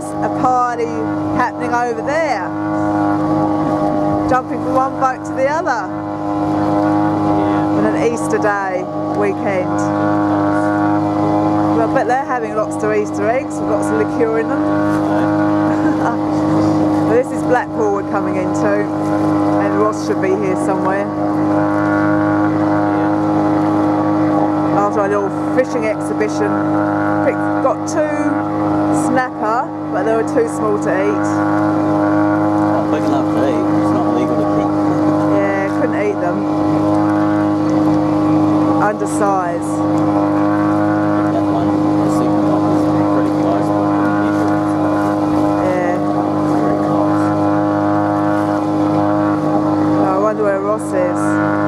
that's a party happening over there. Jumping from one boat to the other on an Easter day weekend. Well, I bet they're having lots of Easter eggs with lots of liqueur in them. well, this is Blackpool we're coming into and Ross should be here somewhere. After our little fishing exhibition, got two snapper but they were too small to eat. Not big enough to eat, it's not legal to keep. yeah, couldn't eat them. Undersized. Yeah. Very close. Oh, I wonder where Ross is.